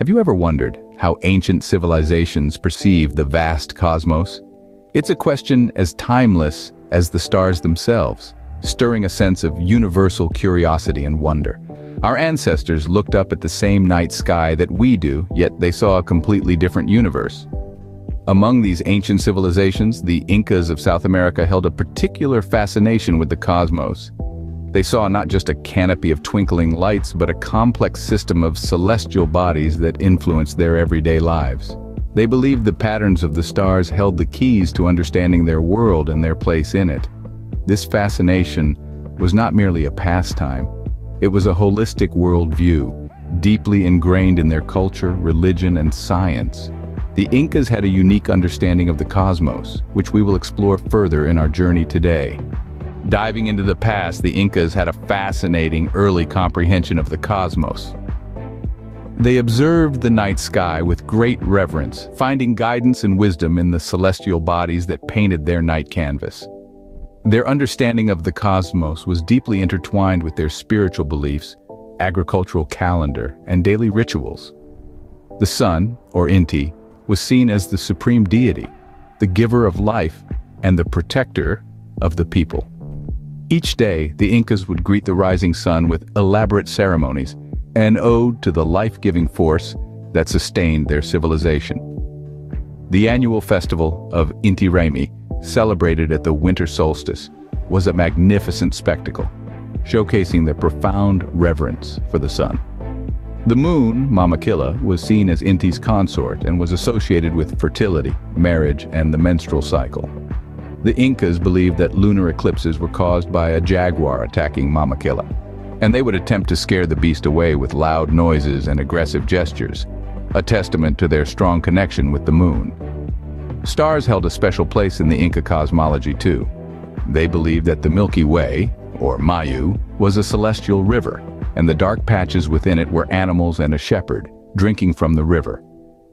Have you ever wondered how ancient civilizations perceive the vast cosmos? It's a question as timeless as the stars themselves, stirring a sense of universal curiosity and wonder. Our ancestors looked up at the same night sky that we do, yet they saw a completely different universe. Among these ancient civilizations, the Incas of South America held a particular fascination with the cosmos. They saw not just a canopy of twinkling lights, but a complex system of celestial bodies that influenced their everyday lives. They believed the patterns of the stars held the keys to understanding their world and their place in it. This fascination was not merely a pastime. It was a holistic worldview, deeply ingrained in their culture, religion, and science. The Incas had a unique understanding of the cosmos, which we will explore further in our journey today. Diving into the past, the Incas had a fascinating early comprehension of the cosmos. They observed the night sky with great reverence, finding guidance and wisdom in the celestial bodies that painted their night canvas. Their understanding of the cosmos was deeply intertwined with their spiritual beliefs, agricultural calendar, and daily rituals. The sun, or Inti, was seen as the supreme deity, the giver of life, and the protector of the people. Each day, the Incas would greet the rising sun with elaborate ceremonies, an ode to the life-giving force that sustained their civilization. The annual festival of Inti Raymi, celebrated at the winter solstice, was a magnificent spectacle, showcasing their profound reverence for the sun. The moon, Mamakilla, was seen as Inti's consort and was associated with fertility, marriage, and the menstrual cycle. The Incas believed that lunar eclipses were caused by a jaguar attacking Mamakilla, and they would attempt to scare the beast away with loud noises and aggressive gestures, a testament to their strong connection with the moon. Stars held a special place in the Inca cosmology too. They believed that the Milky Way, or Mayu, was a celestial river, and the dark patches within it were animals and a shepherd, drinking from the river.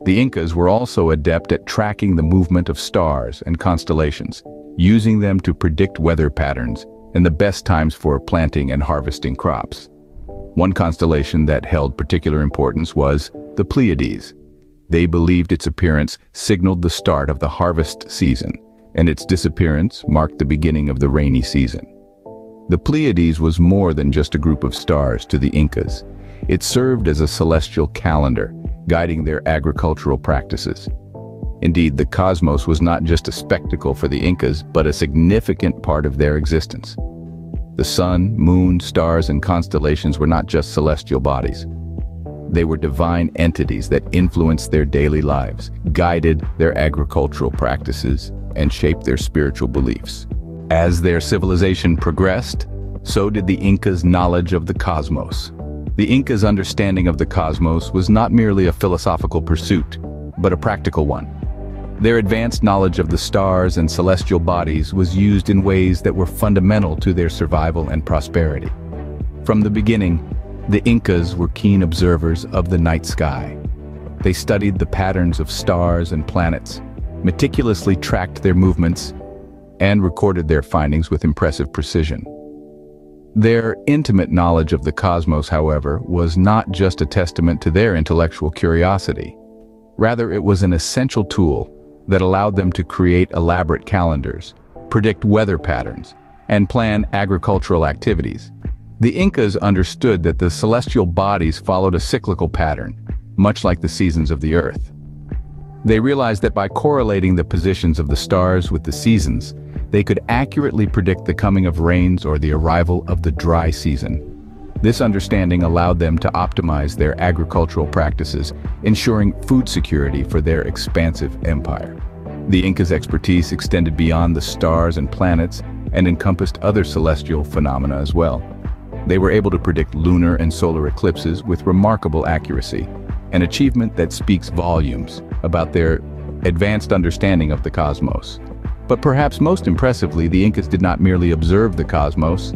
The Incas were also adept at tracking the movement of stars and constellations, using them to predict weather patterns and the best times for planting and harvesting crops. One constellation that held particular importance was the Pleiades. They believed its appearance signaled the start of the harvest season, and its disappearance marked the beginning of the rainy season. The Pleiades was more than just a group of stars to the Incas. It served as a celestial calendar, guiding their agricultural practices. Indeed, the cosmos was not just a spectacle for the Incas, but a significant part of their existence. The sun, moon, stars, and constellations were not just celestial bodies. They were divine entities that influenced their daily lives, guided their agricultural practices, and shaped their spiritual beliefs. As their civilization progressed, so did the Incas' knowledge of the cosmos. The Incas' understanding of the cosmos was not merely a philosophical pursuit, but a practical one. Their advanced knowledge of the stars and celestial bodies was used in ways that were fundamental to their survival and prosperity. From the beginning, the Incas were keen observers of the night sky. They studied the patterns of stars and planets, meticulously tracked their movements, and recorded their findings with impressive precision. Their intimate knowledge of the cosmos, however, was not just a testament to their intellectual curiosity. Rather, it was an essential tool that allowed them to create elaborate calendars, predict weather patterns, and plan agricultural activities. The Incas understood that the celestial bodies followed a cyclical pattern, much like the seasons of the Earth. They realized that by correlating the positions of the stars with the seasons, they could accurately predict the coming of rains or the arrival of the dry season. This understanding allowed them to optimize their agricultural practices, ensuring food security for their expansive empire. The Incas' expertise extended beyond the stars and planets and encompassed other celestial phenomena as well. They were able to predict lunar and solar eclipses with remarkable accuracy, an achievement that speaks volumes about their advanced understanding of the cosmos. But perhaps most impressively, the Incas did not merely observe the cosmos,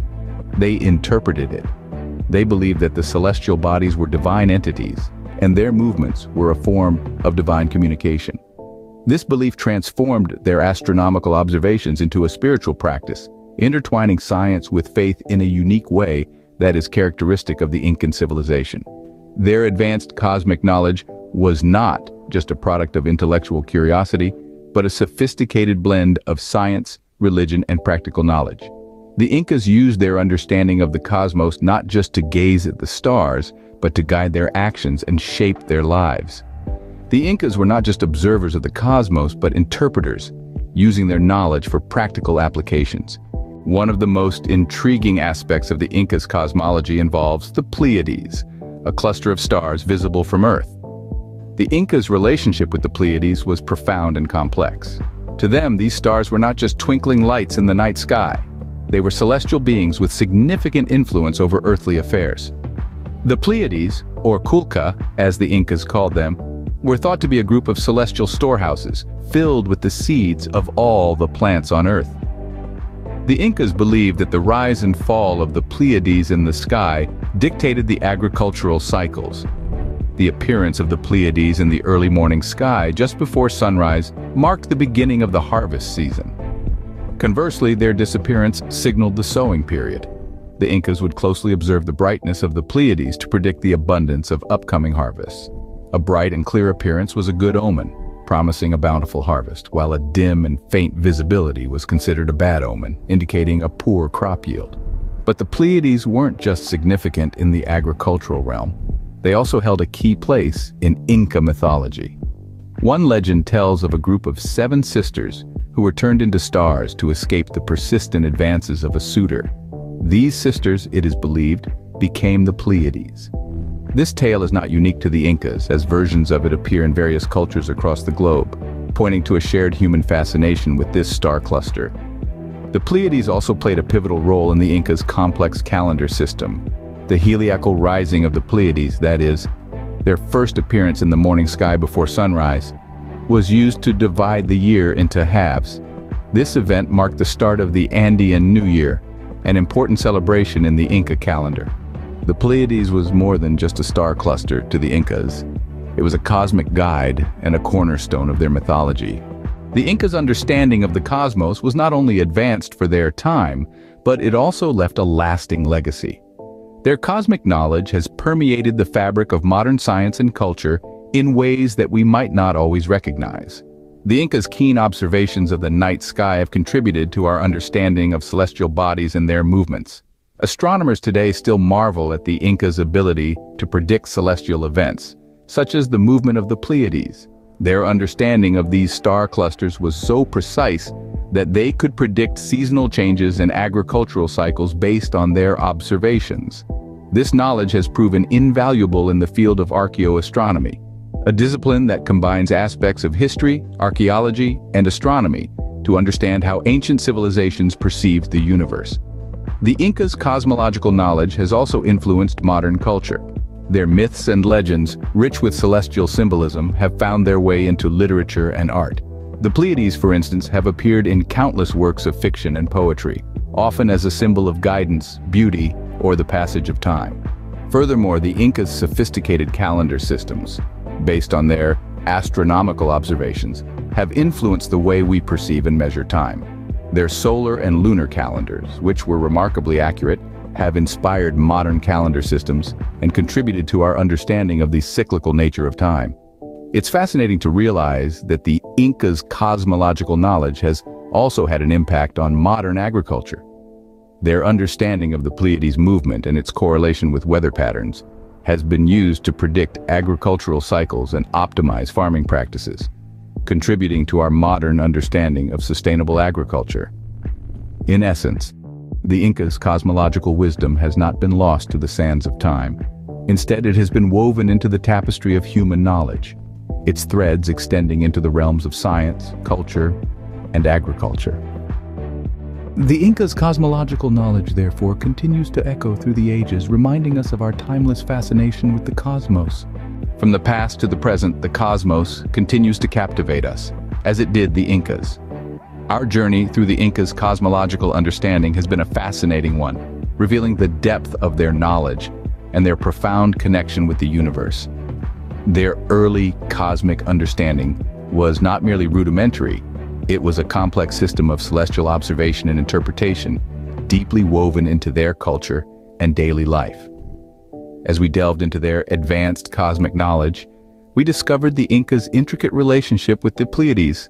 they interpreted it. They believed that the celestial bodies were divine entities, and their movements were a form of divine communication. This belief transformed their astronomical observations into a spiritual practice, intertwining science with faith in a unique way that is characteristic of the Incan civilization. Their advanced cosmic knowledge was not just a product of intellectual curiosity, but a sophisticated blend of science, religion, and practical knowledge. The Incas used their understanding of the cosmos not just to gaze at the stars, but to guide their actions and shape their lives. The Incas were not just observers of the cosmos, but interpreters, using their knowledge for practical applications. One of the most intriguing aspects of the Incas' cosmology involves the Pleiades, a cluster of stars visible from Earth. The Incas' relationship with the Pleiades was profound and complex. To them, these stars were not just twinkling lights in the night sky. They were celestial beings with significant influence over earthly affairs. The Pleiades, or Kulka, as the Incas called them, were thought to be a group of celestial storehouses filled with the seeds of all the plants on Earth. The Incas believed that the rise and fall of the Pleiades in the sky dictated the agricultural cycles. The appearance of the Pleiades in the early morning sky just before sunrise marked the beginning of the harvest season. Conversely, their disappearance signaled the sowing period. The Incas would closely observe the brightness of the Pleiades to predict the abundance of upcoming harvests. A bright and clear appearance was a good omen, promising a bountiful harvest, while a dim and faint visibility was considered a bad omen, indicating a poor crop yield. But the Pleiades weren't just significant in the agricultural realm. They also held a key place in Inca mythology. One legend tells of a group of seven sisters who were turned into stars to escape the persistent advances of a suitor. These sisters, it is believed, became the Pleiades. This tale is not unique to the Incas, as versions of it appear in various cultures across the globe, pointing to a shared human fascination with this star cluster. The Pleiades also played a pivotal role in the Incas' complex calendar system. The heliacal rising of the Pleiades, that is, their first appearance in the morning sky before sunrise, was used to divide the year into halves. This event marked the start of the Andean New Year, an important celebration in the Inca calendar. The Pleiades was more than just a star cluster to the Incas. It was a cosmic guide and a cornerstone of their mythology. The Incas' understanding of the cosmos was not only advanced for their time, but it also left a lasting legacy. Their cosmic knowledge has permeated the fabric of modern science and culture in ways that we might not always recognize. The Incas' keen observations of the night sky have contributed to our understanding of celestial bodies and their movements. Astronomers today still marvel at the Incas' ability to predict celestial events, such as the movement of the Pleiades. Their understanding of these star clusters was so precise that they could predict seasonal changes and agricultural cycles based on their observations. This knowledge has proven invaluable in the field of archaeoastronomy, a discipline that combines aspects of history, archaeology, and astronomy to understand how ancient civilizations perceived the universe. The Incas' cosmological knowledge has also influenced modern culture. Their myths and legends, rich with celestial symbolism, have found their way into literature and art. The Pleiades, for instance, have appeared in countless works of fiction and poetry, often as a symbol of guidance, beauty, or the passage of time. Furthermore, the Incas' sophisticated calendar systems, based on their astronomical observations, have influenced the way we perceive and measure time. Their solar and lunar calendars, which were remarkably accurate, have inspired modern calendar systems and contributed to our understanding of the cyclical nature of time. It's fascinating to realize that the Incas' cosmological knowledge has also had an impact on modern agriculture. Their understanding of the Pleiades movement and its correlation with weather patterns has been used to predict agricultural cycles and optimize farming practices contributing to our modern understanding of sustainable agriculture. In essence, the Inca's cosmological wisdom has not been lost to the sands of time. Instead, it has been woven into the tapestry of human knowledge, its threads extending into the realms of science, culture, and agriculture. The Inca's cosmological knowledge, therefore, continues to echo through the ages, reminding us of our timeless fascination with the cosmos. From the past to the present, the cosmos continues to captivate us, as it did the Incas. Our journey through the Incas' cosmological understanding has been a fascinating one, revealing the depth of their knowledge and their profound connection with the universe. Their early cosmic understanding was not merely rudimentary, it was a complex system of celestial observation and interpretation, deeply woven into their culture and daily life. As we delved into their advanced cosmic knowledge, we discovered the Incas' intricate relationship with the Pleiades,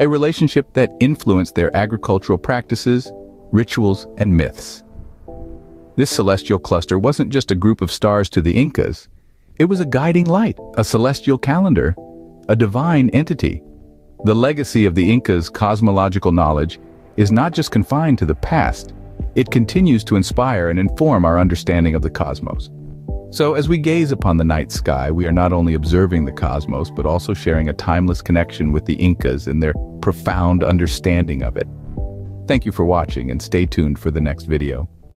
a relationship that influenced their agricultural practices, rituals, and myths. This celestial cluster wasn't just a group of stars to the Incas. It was a guiding light, a celestial calendar, a divine entity. The legacy of the Incas' cosmological knowledge is not just confined to the past, it continues to inspire and inform our understanding of the cosmos. So as we gaze upon the night sky, we are not only observing the cosmos, but also sharing a timeless connection with the Incas and their profound understanding of it. Thank you for watching and stay tuned for the next video.